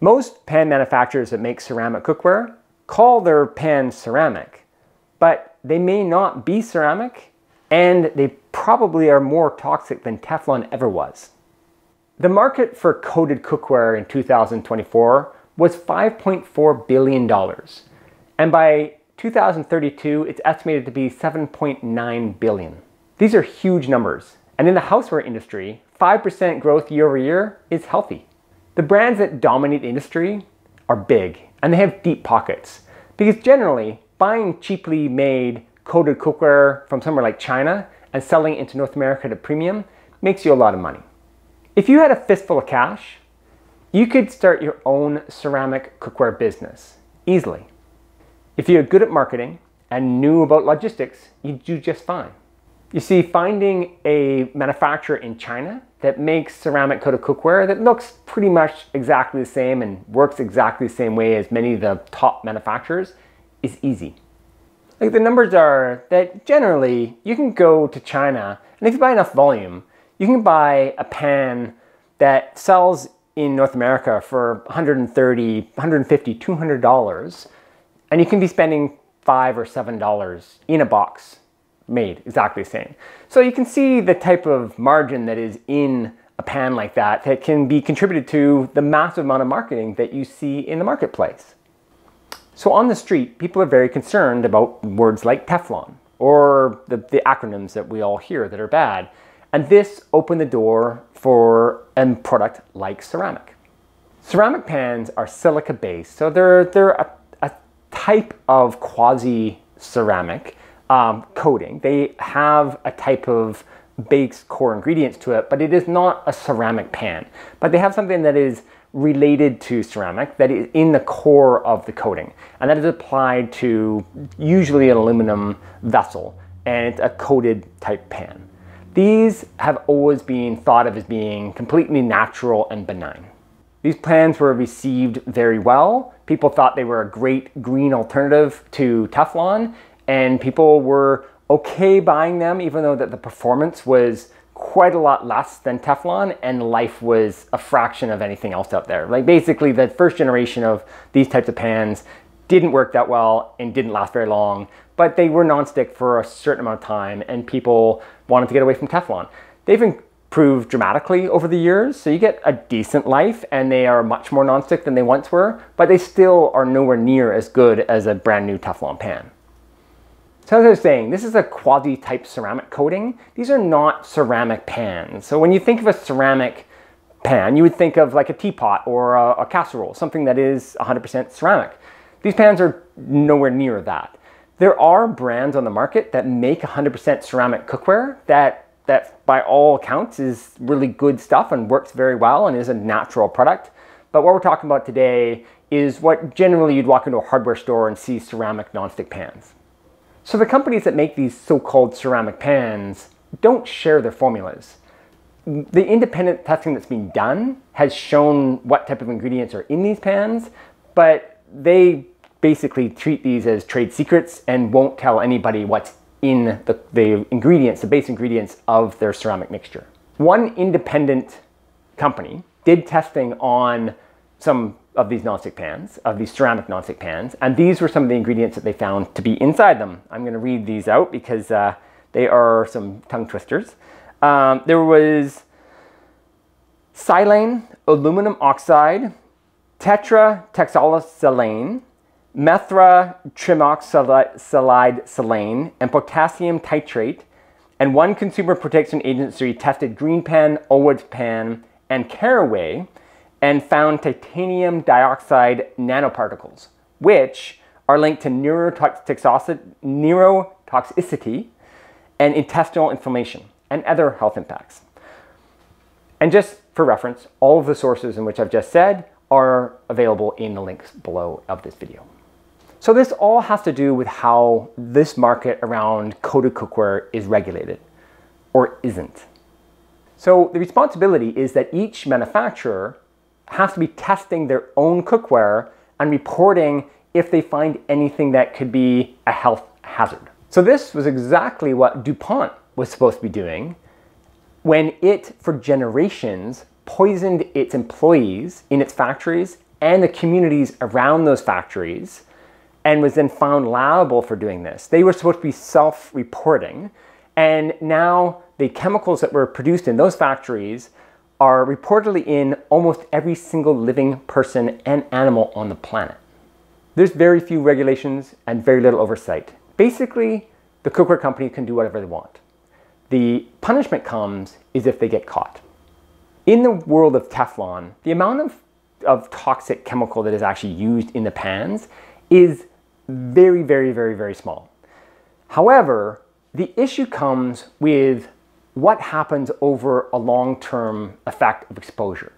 Most pan manufacturers that make ceramic cookware call their pans ceramic, but they may not be ceramic and they probably are more toxic than Teflon ever was. The market for coated cookware in 2024 was $5.4 billion, and by 2032 it's estimated to be 7.9 billion. These are huge numbers, and in the houseware industry, 5% growth year over year is healthy. The brands that dominate the industry are big, and they have deep pockets, because generally, buying cheaply made coated cookware from somewhere like China and selling it into North America at a premium makes you a lot of money. If you had a fistful of cash, you could start your own ceramic cookware business easily. If you're good at marketing and knew about logistics, you'd do just fine. You see, finding a manufacturer in China that makes ceramic coated cookware that looks pretty much exactly the same and works exactly the same way as many of the top manufacturers is easy. Like the numbers are that generally you can go to China and if you buy enough volume, you can buy a pan that sells in North America for 130, 150, 200 dollars, and you can be spending five or seven dollars in a box made exactly the same. So you can see the type of margin that is in a pan like that that can be contributed to the massive amount of marketing that you see in the marketplace. So on the street, people are very concerned about words like Teflon or the, the acronyms that we all hear that are bad. And this opened the door for a product like ceramic. Ceramic pans are silica based, so they're, they're a, a type of quasi ceramic um, coating. They have a type of base core ingredients to it, but it is not a ceramic pan. But they have something that is related to ceramic that is in the core of the coating. And that is applied to usually an aluminum vessel and it's a coated type pan. These have always been thought of as being completely natural and benign. These plans were received very well. People thought they were a great green alternative to Teflon and people were okay buying them even though that the performance was quite a lot less than Teflon and life was a fraction of anything else out there. Like basically the first generation of these types of pans didn't work that well and didn't last very long, but they were nonstick for a certain amount of time and people wanted to get away from Teflon. They've improved dramatically over the years, so you get a decent life and they are much more nonstick than they once were, but they still are nowhere near as good as a brand new Teflon pan. So as I was saying, this is a quasi-type ceramic coating. These are not ceramic pans. So when you think of a ceramic pan, you would think of like a teapot or a, a casserole, something that is 100% ceramic. These pans are nowhere near that. There are brands on the market that make 100% ceramic cookware that, that by all accounts is really good stuff and works very well and is a natural product. But what we're talking about today is what generally you'd walk into a hardware store and see ceramic nonstick pans. So the companies that make these so-called ceramic pans don't share their formulas. The independent testing that's been done has shown what type of ingredients are in these pans, but they basically treat these as trade secrets and won't tell anybody what's in the, the ingredients, the base ingredients of their ceramic mixture. One independent company did testing on some of these nonstick pans, of these ceramic nonstick pans, and these were some of the ingredients that they found to be inside them. I'm going to read these out because uh, they are some tongue twisters. Um, there was silane, aluminum oxide, tetraethoxysilane, methra trimoxylide silane, and potassium titanate, and one consumer protection agency tested green pan, Always Pan, and caraway and found titanium dioxide nanoparticles, which are linked to neurotoxicity and intestinal inflammation and other health impacts. And just for reference, all of the sources in which I've just said are available in the links below of this video. So this all has to do with how this market around coated cookware is regulated or isn't. So the responsibility is that each manufacturer has to be testing their own cookware and reporting if they find anything that could be a health hazard. So this was exactly what DuPont was supposed to be doing when it, for generations, poisoned its employees in its factories and the communities around those factories and was then found liable for doing this. They were supposed to be self reporting, and now the chemicals that were produced in those factories are reportedly in almost every single living person and animal on the planet. There's very few regulations and very little oversight. Basically, the cookware company can do whatever they want. The punishment comes is if they get caught. In the world of Teflon, the amount of, of toxic chemical that is actually used in the pans is very, very, very, very small. However, the issue comes with what happens over a long-term effect of exposure.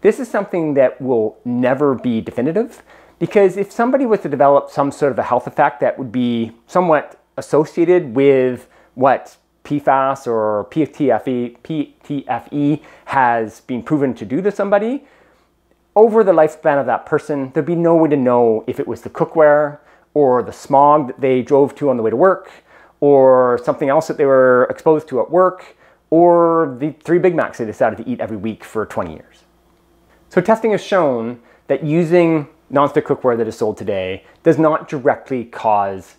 This is something that will never be definitive because if somebody was to develop some sort of a health effect that would be somewhat associated with what PFAS or PTFE, PTFE has been proven to do to somebody, over the lifespan of that person, there'd be no way to know if it was the cookware or the smog that they drove to on the way to work or something else that they were exposed to at work or the three Big Macs they decided to eat every week for 20 years. So testing has shown that using nonstick cookware that is sold today does not directly cause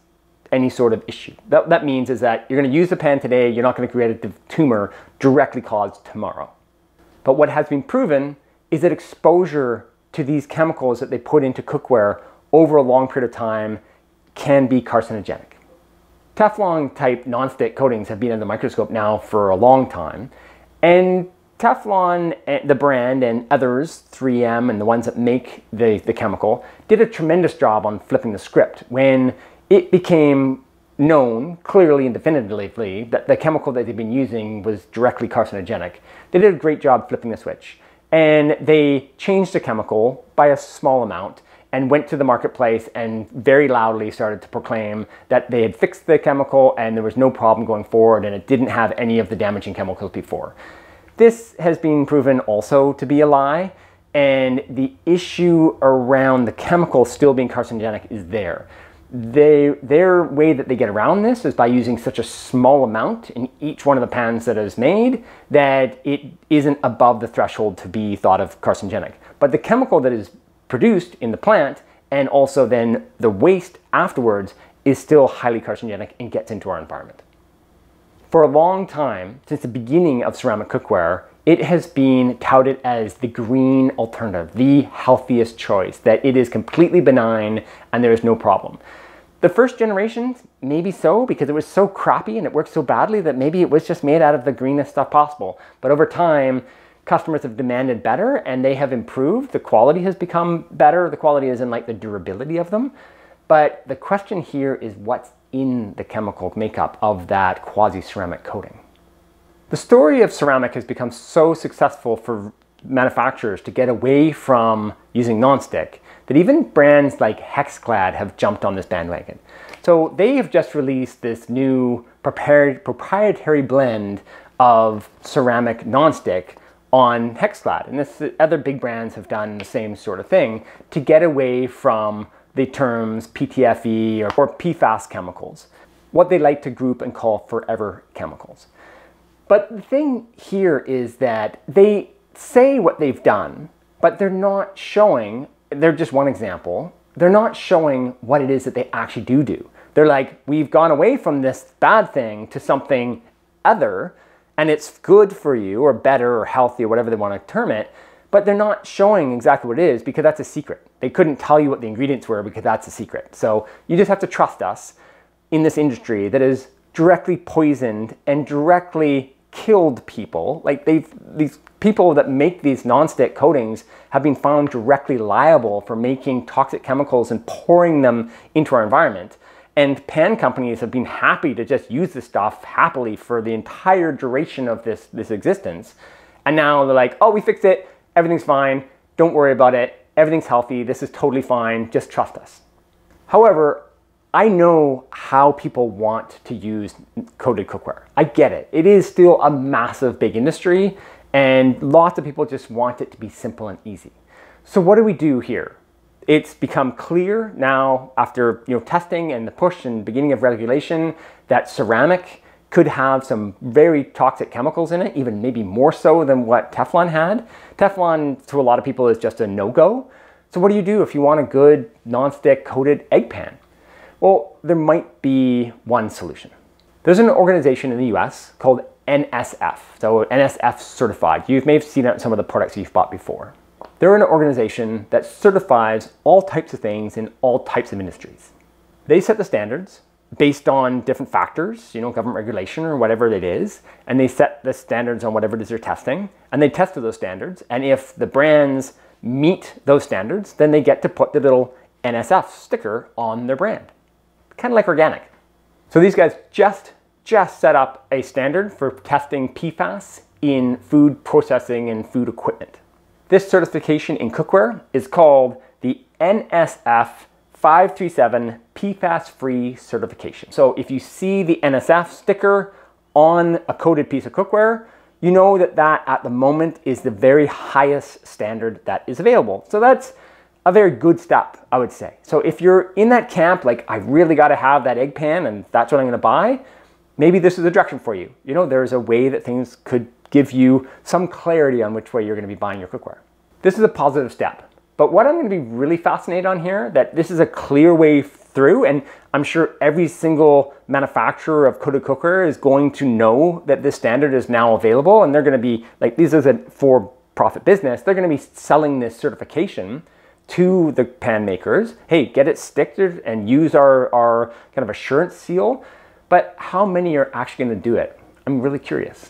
any sort of issue. That, that means is that you're going to use the pan today, you're not going to create a tumor directly caused tomorrow. But what has been proven is that exposure to these chemicals that they put into cookware over a long period of time can be carcinogenic. Teflon type nonstick coatings have been under the microscope now for a long time. And Teflon, eh, the brand, and others, 3M and the ones that make the, the chemical, did a tremendous job on flipping the script when it became known clearly and definitively that the chemical that they've been using was directly carcinogenic. They did a great job flipping the switch. And they changed the chemical by a small amount and went to the marketplace and very loudly started to proclaim that they had fixed the chemical and there was no problem going forward and it didn't have any of the damaging chemicals before. This has been proven also to be a lie and the issue around the chemical still being carcinogenic is there. They, their way that they get around this is by using such a small amount in each one of the pans that is made that it isn't above the threshold to be thought of carcinogenic. But the chemical that is produced in the plant and also then the waste afterwards is still highly carcinogenic and gets into our environment. For a long time, since the beginning of ceramic cookware, it has been touted as the green alternative, the healthiest choice, that it is completely benign and there is no problem. The first generations, maybe so, because it was so crappy and it worked so badly that maybe it was just made out of the greenest stuff possible. But over time, customers have demanded better and they have improved. The quality has become better. The quality is in like the durability of them. But the question here is what's in the chemical makeup of that quasi-ceramic coating. The story of ceramic has become so successful for manufacturers to get away from using nonstick that even brands like Hexclad have jumped on this bandwagon. So they have just released this new prepared, proprietary blend of ceramic nonstick on Hexclad. And this, other big brands have done the same sort of thing to get away from the terms PTFE or, or PFAS chemicals, what they like to group and call forever chemicals. But the thing here is that they say what they've done, but they're not showing, they're just one example, they're not showing what it is that they actually do do. They're like, we've gone away from this bad thing to something other, and it's good for you or better or healthy or whatever they want to term it, but they're not showing exactly what it is because that's a secret. They couldn't tell you what the ingredients were because that's a secret. So you just have to trust us in this industry that is directly poisoned and directly killed people. Like they've these people that make these nonstick coatings have been found directly liable for making toxic chemicals and pouring them into our environment. And pan companies have been happy to just use this stuff happily for the entire duration of this, this existence. And now they're like, oh, we fixed it. Everything's fine. Don't worry about it. Everything's healthy. This is totally fine. Just trust us. However, I know how people want to use coated cookware. I get it. It is still a massive, big industry, and lots of people just want it to be simple and easy. So what do we do here? It's become clear now after you know testing and the push and beginning of regulation that ceramic could have some very toxic chemicals in it, even maybe more so than what Teflon had. Teflon to a lot of people is just a no-go. So what do you do if you want a good non-stick coated egg pan? Well, there might be one solution. There's an organization in the US called NSF, so NSF certified. You may have seen it in some of the products you've bought before. They're an organization that certifies all types of things in all types of industries. They set the standards based on different factors, you know, government regulation or whatever it is, and they set the standards on whatever it is they're testing, and they test those standards, and if the brands meet those standards, then they get to put the little NSF sticker on their brand. Kind of like organic. So these guys just, just set up a standard for testing PFAS in food processing and food equipment. This certification in cookware is called the NSF 537 PFAS-free certification. So if you see the NSF sticker on a coated piece of cookware, you know that that at the moment is the very highest standard that is available. So that's a very good step, I would say. So if you're in that camp, like I really got to have that egg pan and that's what I'm going to buy, maybe this is a direction for you. You know, there's a way that things could give you some clarity on which way you're going to be buying your cookware. This is a positive step. But what I'm going to be really fascinated on here, that this is a clear way through, and I'm sure every single manufacturer of coated cookware is going to know that this standard is now available, and they're going to be like, this is a for-profit business. They're going to be selling this certification to the pan makers. Hey, get it stickered and use our, our kind of assurance seal. But how many are actually going to do it? I'm really curious.